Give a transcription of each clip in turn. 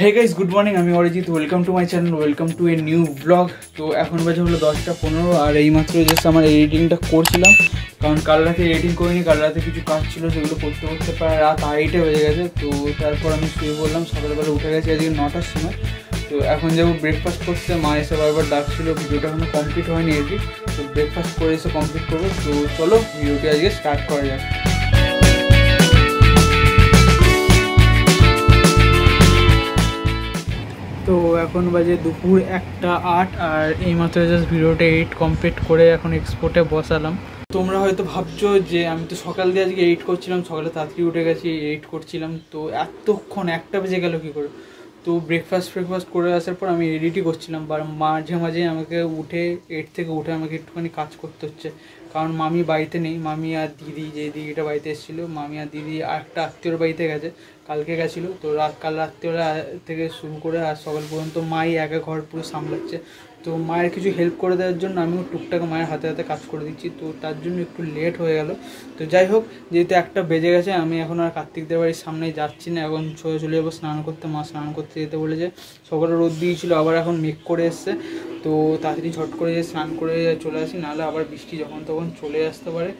Hey guys good morning আমি Arijit welcome to my channel welcome to a new vlog তো এখন বাজে হলো দশটা পনেরো, আর এইমাত্র জাস্ট আমার এডিটিংটা করছিলাম। কারণ কাল রাতে এডিটিং করিনি, কাল রাতে কিছু কাজ ছিল, সেগুলো করতে করতে প্রায় রাত আড়াইটে বেজে গেছে। তো তারপর আমি শুয়ে পড়লাম, সকালবেলা উঠে গেছি আজকে নটার সময়। তো এখন যাব ব্রেকফাস্ট করতে, মা এসে বারবার ডাকছিল ভিডিওটা এখনও কমপ্লিট হয়নি এডিট তো ব্রেকফাস্ট করে এসে কমপ্লিট করব। তো চলো ভিডিওটি আজকে স্টার্ট করা যাক। এখন বাজে দুপুর একটা আট, আর এইমাত্র জাস্ট ভিডিওটা এডিট কমপ্লিট করে এখন এক্সপোর্টে বসালাম। তোমরা হয়তো ভাবছ যে আমি তো সকাল দিয়ে আজকে এডিট করছিলাম, সকালে তাড়াতাড়ি উঠে গেছি এডিট করছিলাম, তো এতক্ষণ একটা বেজে গেল কী করে? তো ব্রেকফাস্ট ব্রেকফাস্ট করে আসার পর আমি এডিটই করছিলাম বা মাঝে মাঝে আমাকে উঠে এড থেকে উঠে আমাকে একটুখানি কাজ করতে হচ্ছে। কারণ মামি বাড়িতে নেই, মামি আর দিদি, যে দিদিটা বাড়িতে এসেছিল, মামি আর দিদি আর একটা আত্মীয়র বাড়িতে গেছে, কালকে গেছিল। তো রাত, কাল রাত্রিবেলা থেকে শুরু করে আর সকাল পর্যন্ত মাই একা ঘর পুরো সামলাচ্ছে। তো মায়ের কিছু হেল্প করে দেওয়ার জন্য আমিও টুকটাক মায়ের হাতে হাতে কাজ করে দিচ্ছি। তো তার জন্য একটু লেট হয়ে গেল। তো যাই হোক, যেহেতু একটা বেজে গেছে, আমি এখন আর কার্তিকদের বাড়ির সামনে যাচ্ছি না। এখন সোজা চলে যাব, স্নান করতে। মা স্নান করতে যেতে বলেছে। সকালে রোদ দিয়েছিল, আবার এখন মেঘ করে এসছে। তো তাড়াতাড়ি ঝট করে স্নান করে চলে আসি, নাহলে আবার বৃষ্টি যখন তখন চলে আসতে পারে।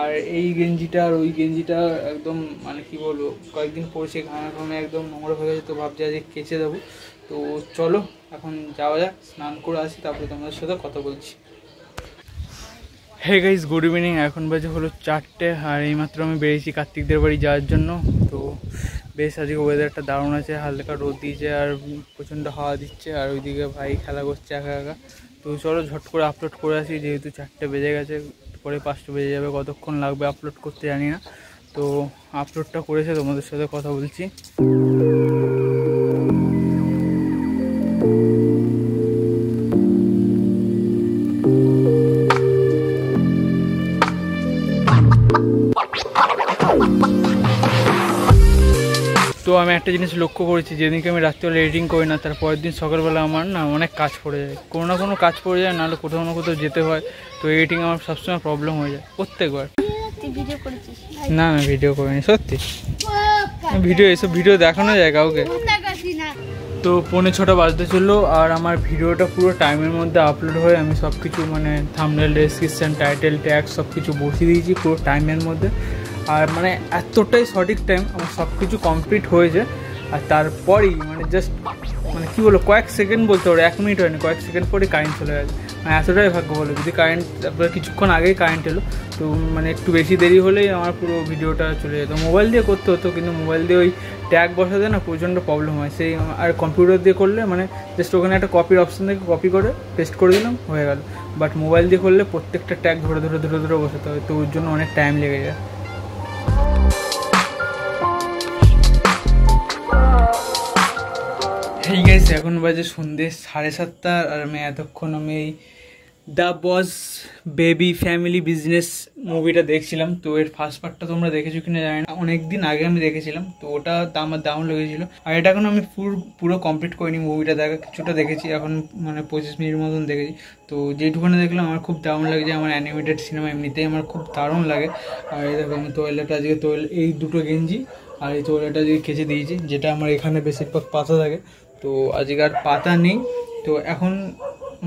আর এই গেঞ্জিটা আর ওই গেঞ্জিটা একদম মানে কি বলব, কয়েকদিন পরেছে ঘামে ঘামে একদম নোংরা হয়ে গেছে, তো ভাবছি আজকে কেচে দেবো। তো চলো, এখন যাওয়া যাক, স্নান করে আসি, তারপরে তোমাদের সাথে কথা বলছি। হে গাইজ গুড ইভিনিং এখন বাজে হলো চারটে, আর এইমাত্র আমি বেরিয়েছি কার্তিকদের বাড়ি যাওয়ার জন্য। তো বেশ, আজকে ওয়েদারটা দারুণ আছে, হালকা রোদ দিয়েছে, আর প্রচণ্ড হাওয়া দিচ্ছে, আর ওইদিকে ভাই খেলা করছে একা একা। তো চলো, ঝট করে আপলোড করে আসি, যেহেতু চারটে বেজে গেছে, পরে পাঁচটা বেজে যাবে, কতক্ষণ লাগবে আপলোড করতে জানি না। তো আপলোডটা করেছে, তোমাদের সাথে কথা বলছি। আমি একটা জিনিস লক্ষ্য করেছি যেদিনকে আমি রাত্রিবেলা এডিটিং করি না তার পরের দিন সকালবেলা আমার না অনেক কাজ পড়ে যায়। কোনো না কোনো কাজ পড়ে যায় নাহলে কোথাও না কোথাও যেতে হয়। তো এডিটিং আমার সবসময় প্রবলেম হয়ে যায় প্রত্যেকবার। না না ভিডিও করিনি সত্যি? ভিডিও এসব ভিডিও দেখানো যায় কাউকে? তো পৌনে ছটা বাজতে চলল আর আমার ভিডিওটা পুরো টাইমের মধ্যে আপলোড হয়ে আমি সব কিছু মানে থামনেল ডেসক্রিপশান টাইটেল ট্যাগ সব কিছু বসিয়ে দিয়েছি পুরো টাইমের মধ্যে। আর মানে এতটাই সঠিক টাইম আমার সব কিছু কমপ্লিট হয়েছে। আর তারপরেই মানে জাস্ট মানে কী বলব, কয়েক সেকেন্ড বলতে পারো, এক মিনিট হয়নি, কয়েক সেকেন্ড পরে কারেন্ট চলে গেছে। মানে এতটাই ভাগ্য বলো, যদি কারেন্ট তারপরে কিছুক্ষণ আগেই কারেন্ট এলো, তো মানে একটু বেশি দেরি হলেই আমার পুরো ভিডিওটা চলে যেত। মোবাইল দিয়ে করতে হতো, কিন্তু মোবাইল দিয়ে ওই ট্যাগ বসাতে না প্রচণ্ড প্রবলেম হয়। সেই আর কম্পিউটার দিয়ে করলে মানে জাস্ট ওখানে একটা কপির অপশান থেকে কপি করে পেস্ট করে দিলাম, হয়ে গেল। বাট মোবাইল দিয়ে করলে প্রত্যেকটা ট্যাগ ধরে ধরে ধরে ধরে বসাতে হয়, তো ওর জন্য অনেক টাইম লেগে যায়। এই গেছে এখন বাজে সন্ধ্যে সাড়ে সাতটা আর আমি এতক্ষণ আমি এই the boss baby family business মুভিটা দেখছিলাম। তো এর ফার্স্ট পার্টটা তোমরা দেখেছ কিনা জানি না। অনেক দিন আগে আমি দেখেছিলাম, তো ওটা আমার দারুণ লেগেছিলো আর এটা এখন আমি পুরো পুরো কমপ্লিট করিনি মুভিটা দেখা কিছুটা দেখেছি, এখন মানে পঁচিশ মিনিট মতন দেখেছি। তো যেটুখানে দেখলাম, আমার খুব দারুণ লাগে যে আমার অ্যানিমেটেড সিনেমা এমনিতেই আমার খুব দারুণ লাগে। আর এই দেখো, আমি তোয়েলেট আজকে তোয়েল এই দুটো গেঞ্জি আর এই তোয়েলেটা আজকে কেচে দিয়েছি, যেটা আমার এখানে বেশিরভাগ পাতা থাকে। তো আজকে আর পাতা নেই। তো এখন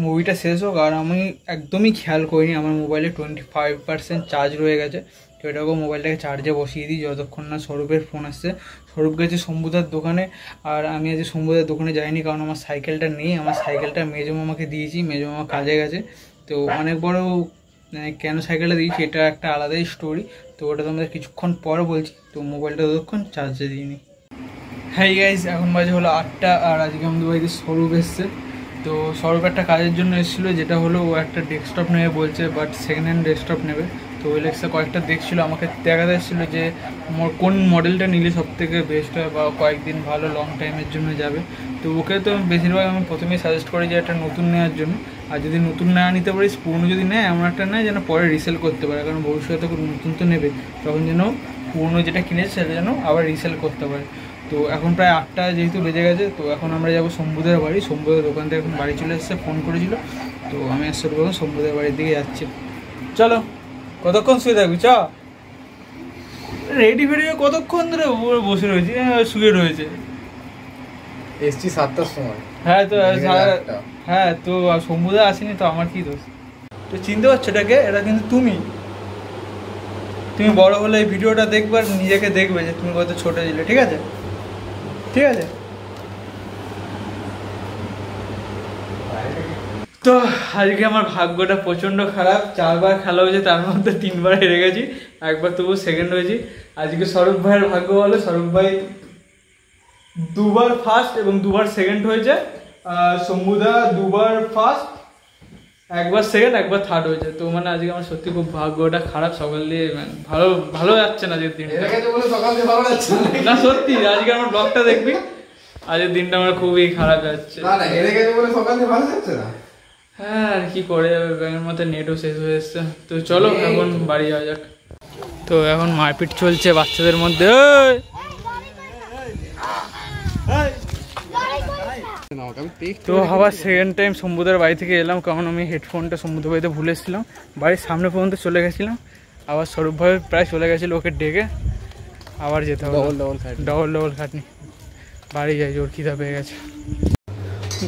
মুভিটা শেষ হোক, আর আমি একদমই খেয়াল করিনি। আমার মোবাইলে টোয়েন্টি ফাইভ পার্সেন্ট চার্জ রয়ে গেছে। তো এটাকেও মোবাইলটাকে চার্জে বসিয়ে দিই, যতক্ষণ না স্বরূপের ফোন আসছে। স্বরূপ গেছে শম্ভুদার দোকানে, আর আমি আজ শম্ভুদার দোকানে যাইনি, কারণ আমার সাইকেলটা নেই। আমার সাইকেলটা মেজো মামাকে দিয়েছি, মেজো মামা কাজে গেছে। তো অনেক বড় মানে কেন সাইকেলটা দিয়েছি এটা একটা আলাদাই স্টোরি তো ওটা তোমাদের কিছুক্ষণ পর বলছি। তো মোবাইলটা ততক্ষণ চার্জে দিইনি হ্যাঁ গাইজ এখন বাজে হলো আটটা আর আজকে আমাদের বাড়িতে স্বরূপ এসছে। তো স্বরূপ একটা কাজের জন্য এসেছিল, যেটা হলো ও একটা ডেস্কটপ নেবে বলছে বাট সেকেন্ড হ্যান্ড ডেস্কটপ নেবে। তো ওই লেক্সে কয়েকটা দেখছিলো, আমাকে দেখাতে এসেছিল যে কোন মডেলটা নিলে সব থেকে বেস্ট হয় বা কয়েকদিন ভালো লং টাইমের জন্য যাবে। তো ওকে তো বেশিরভাগ আমি প্রথমেই সাজেস্ট করি যে একটা নতুন নেওয়ার জন্য। আর যদি নতুন না নিতে পারিস, পুরনো যদি নেয়, এমন একটা নেয় যেন পরে রিসেল করতে পারে। কারণ ভবিষ্যতে নতুন তো নেবে তখন যেন পুরনো যেটা কিনেছে, সেটা যেন আবার রিসেল করতে পারে। তো এখন প্রায় আটটা যেহেতু বেজে গেছে তো এখন আমরা যাব শম্ভুদের বাড়ি। শম্ভুদের দোকান থেকে এখন বাড়ি চলে এসেছে ফোন করেছিল। তো আমি আসতে পারব শম্ভুদের বাড়ির দিকে যাচ্ছি। চলো কতক্ষণ শুয়ে থাকবি? চ। রেডি ফেডি কতক্ষণ ধরে বসে রয়েছে? শুয়ে রয়েছে। এসছি সাতটার সময়। হ্যাঁ তো। হ্যাঁ তো শম্ভুদা আসেনি তো আমার কি দোষ? তো চিনতে পারছ এটাকে? এটা কিন্তু তুমি। তুমি বড় হলে এই ভিডিওটা দেখবে আর নিজেকে দেখবে যে তুমি কত ছোট ছিলে ঠিক আছে? ঠিক আছে। তো আজকে আমার ভাগ্যটা প্রচণ্ড খারাপ, চারবার খেলা হয়েছে, তার মধ্যে তিনবার হেরে গেছি, একবার তবু সেকেন্ড হয়েছি। আজকে স্বরূপ ভাইয়ের ভাগ্য বলো স্বরূপ ভাই দুবার ফার্স্ট এবং দুবার সেকেন্ড হয়েছে। শম্ভুদা দুবার ফার্স্ট একবার সেকেন্ড একবার থার্ড হয়েছে তো মানে আজকে আমার সত্যি খুব ভাগ্যটা খারাপ। সকাল দিয়ে মানে ভালো ভালো যাচ্ছে না আজকের দিনটা। না। সত্যি আজকে আমার ব্লগটা দেখবি। আজকের দিনটা আমার খুবই খারাপ যাচ্ছে। না না এটাকে তো বলে সকাল থেকে ভালো যাচ্ছে না। হ্যাঁ আর কি করে যাবে? ব্যাঙের মধ্যে নেটও শেষ হয়ে এসছে। তো চলো এখন বাড়ি যাওয়া যাক। তো এখন মারপিট চলছে বাচ্চাদের মধ্যে ওই! না ওকে আমি দেখতে তো আবার সেকেন্ড টাইম শম্ভুদার বাড়ি থেকে এলাম কারণ আমি হেডফোনটা শম্ভুদার বাড়িতে ভুলে এসেছিলাম। বাড়ির সামনে পর্যন্ত চলে গেছিলাম আবার স্বরূপ ভাই প্রায় চলে গেছিল ওকে ডেকে আবার যেতে হবে ডবল ডবল ডবল ডবল খাটনি। বাড়ি যাই জোর খিদা পেয়ে গেছে।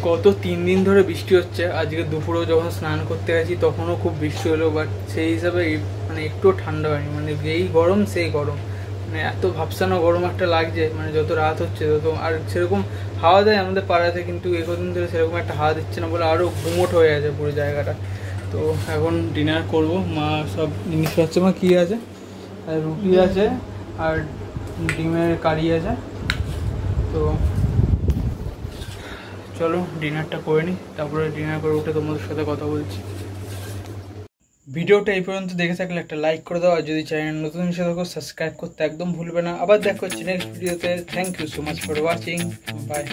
গত তিন দিন ধরে বৃষ্টি হচ্ছে আজকে দুপুরেও যখন স্নান করতে গেছি তখনও খুব বৃষ্টি হলো বাট সেই হিসাবে মানে একটুও ঠান্ডা হয়নি। মানে যেই গরম সেই গরম। মানে এত ভাবসানো গরম একটা লাগছে মানে যত রাত হচ্ছে তত আর সেরকম হাওয়া দেয় আমাদের পাড়াতে, কিন্তু একদিন ধরে সেরকম একটা হাওয়া দিচ্ছে না বলে আরও গুমোট হয়ে আছে পুরো জায়গাটা। তো এখন ডিনার করব, মা সব জিনিস হচ্ছে মা কী আছে? রুটি আছে, আর ডিমের কারি আছে। তো চলো ডিনারটা করে নিই তারপরে ডিনার করে উঠে তোমাদের সাথে কথা বলছি। ভিডিওটা এই পর্যন্ত দেখে থাকলে একটা লাইক করে দাও, আর যদি চ্যানেল নতুন এসে থাকো সাবস্ক্রাইব করতে একদম ভুলবে না। আবার দেখা হচ্ছে নেক্সট ভিডিওতে thank you so much for watching bye